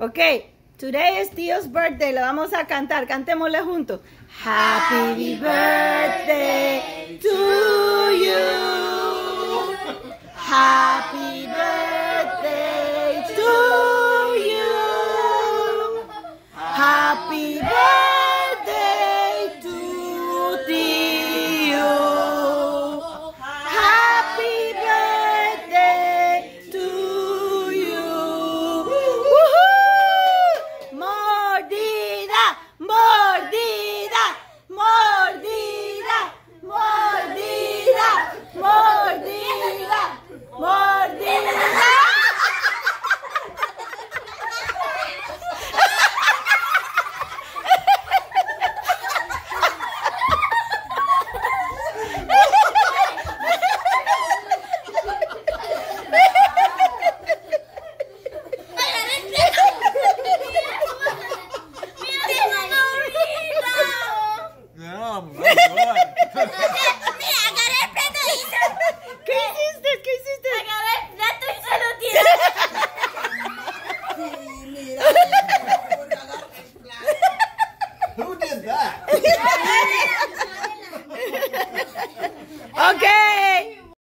Ok, today is Tío's birthday. Lo vamos a cantar. Cantémosle juntos. Happy birthday to you. Happy Whoa! ¿Qué hiciste? ¿Qué hiciste? Who did that? Okay.